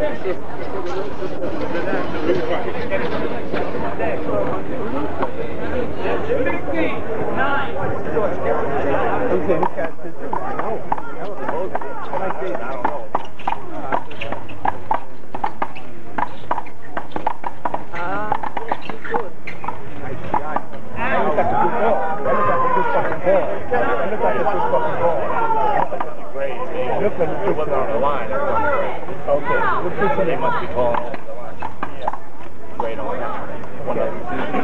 Okay. Okay.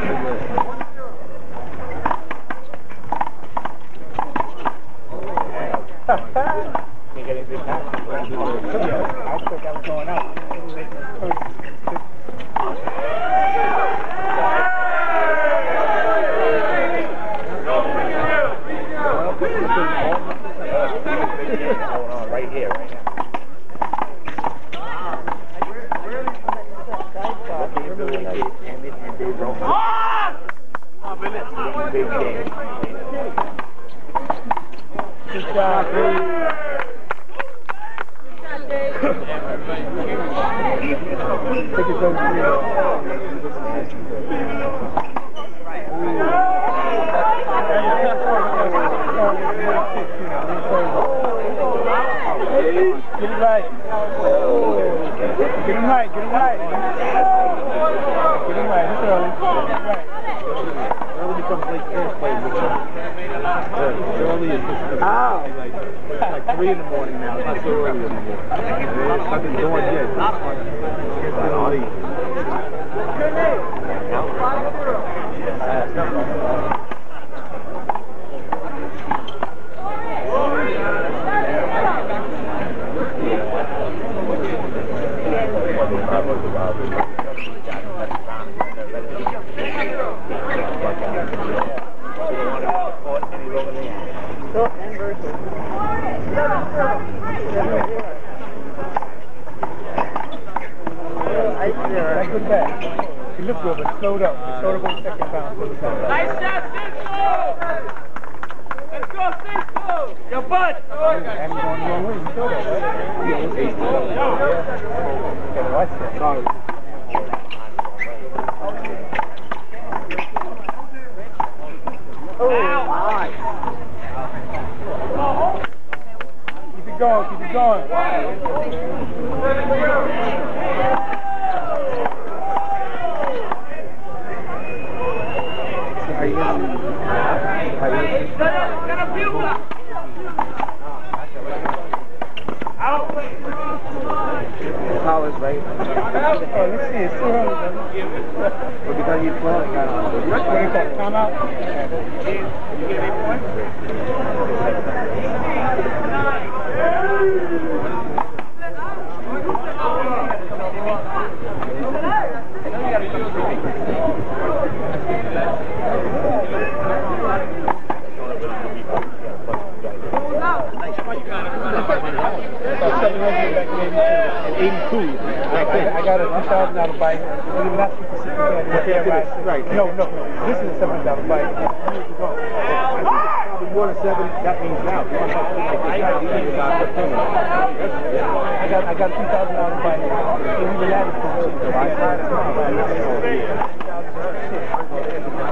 Good job, Dave. mesmo, amor. É, tá tentando adiantar. Tá na hora aí. Thank you. Book and verses. I could bet. He looked good, but slowed up. He slowed up on second down. Nice shot, Cisco! Let's go, Cisco! Yo, bud! Going the wrong way. Yeah, Sorry. going. Well, I got do you call it? Timeout? You get any points? 82. I got a $2,000 bike. Right. No, No, no. This is a $700 bike. Years ago. Probably more than seven. That means now. I got, I got a $2,000 bike. And we were not specific. I bike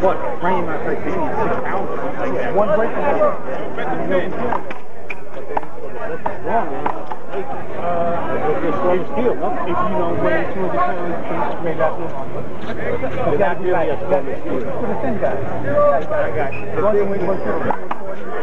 what? Frame after like six hours. Like one break. I mean, wrong. It's still, if you don't weigh 200 pounds, you can't weigh that much. It's not really a strong steel. I got you.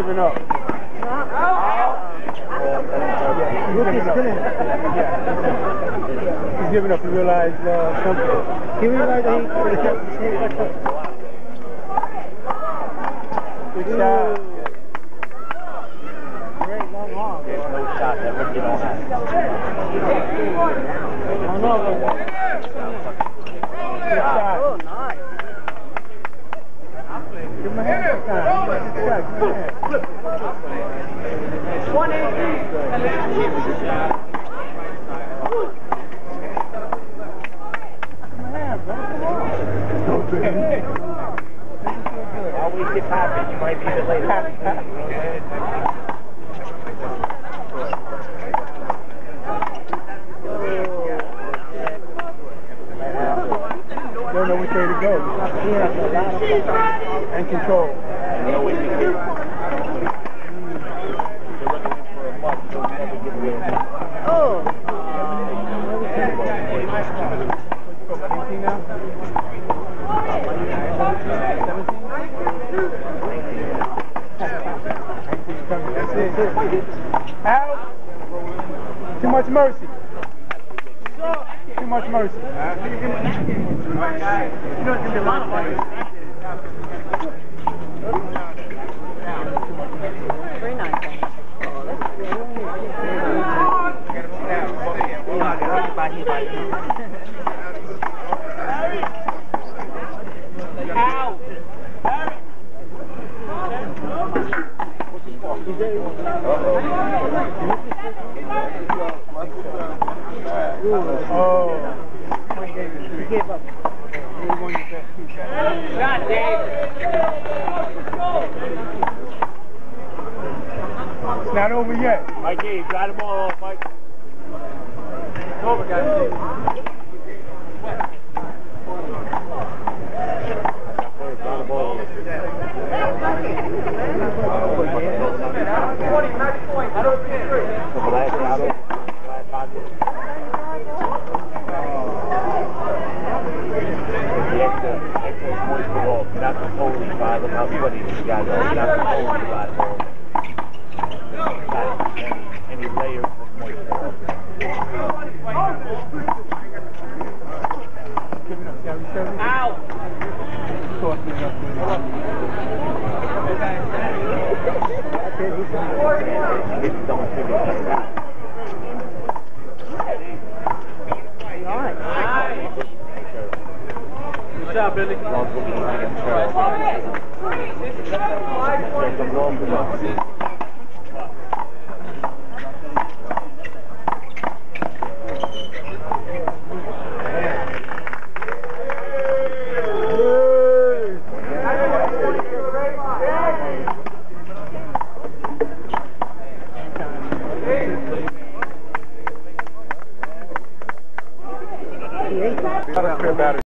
giving up. Yeah. He's giving up. He realized uh, something. He realized that he could have kept the snake back up. Good shot. Great long arm. There's no shot that Ricky don't have. Oh no, but Good shot. oh nice. Give him a hand this time. Good shot. Give him a hand. Give him a hand, bro. Come on. Always get happy. You might be the later. Don't know which way to go. And control. You know what you do. You're looking in for a month. You'll never get away with it. Oh. 18 now? 17? That's it. Out. Too much mercy. Too much mercy. Very nice. Oh. He gave up. It's not over yet. Mikey, dry the ball off, Mike. It's over, guys. Job, Billy.